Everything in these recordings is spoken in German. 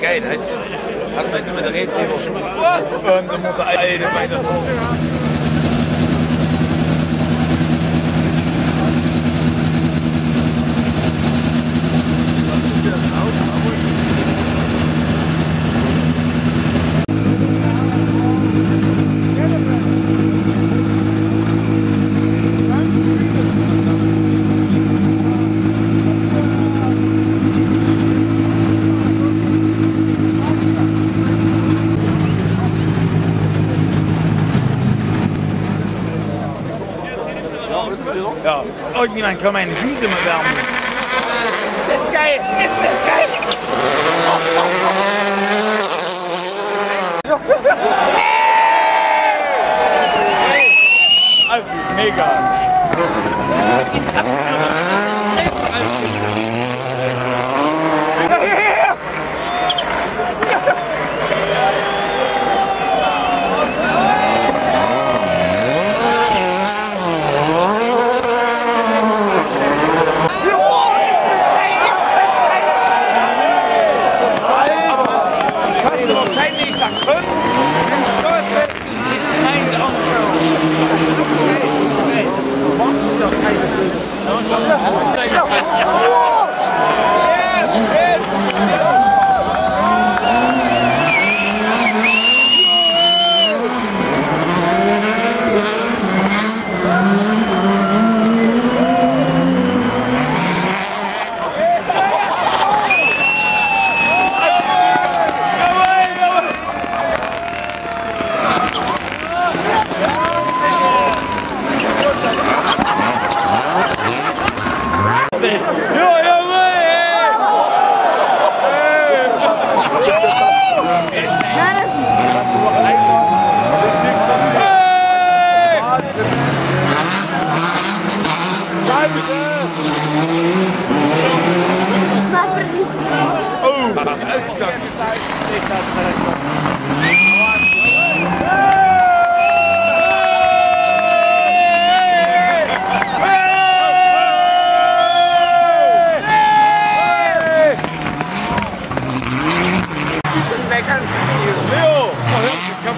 Geil, hat, man jetzt mit der Rätsel schon. Und dann muss der Alte bei irgendjemand kann meine Füße mal wärmen. Das ist geil! Ist das geil! Also, mega. Kannst Oh, dat is uitgekakt. Leo! Oh, ja. Ik heb...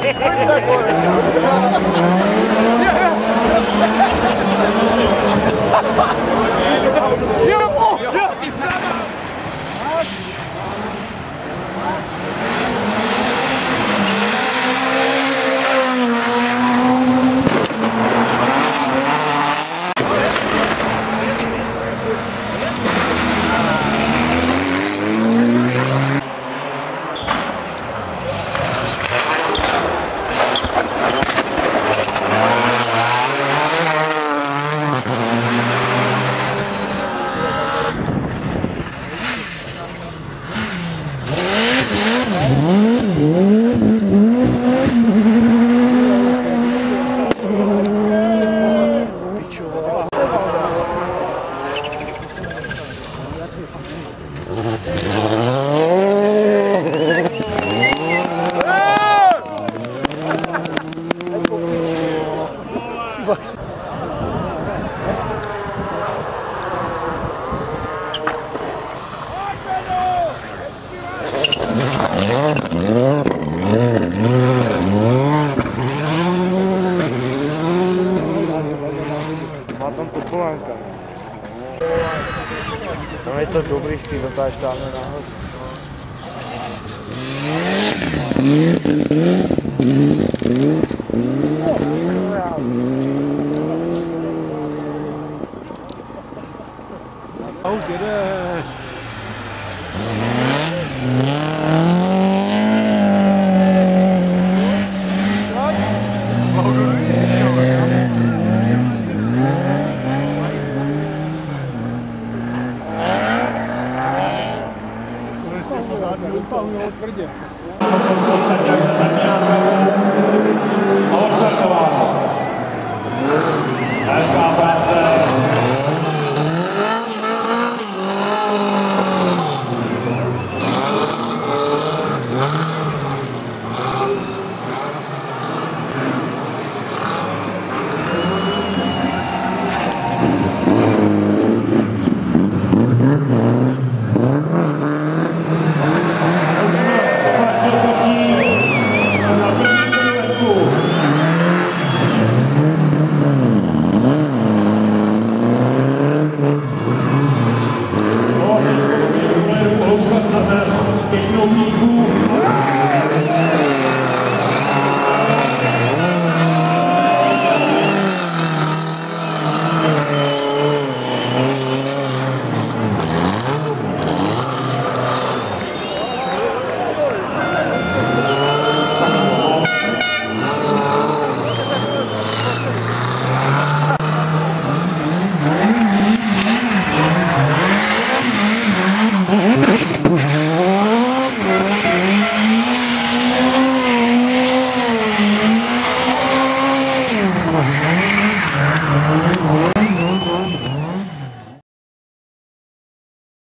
Muito agora. Má tam Topolánka. Tam je to dobrý z té zatáčky nahoru. Oh, get a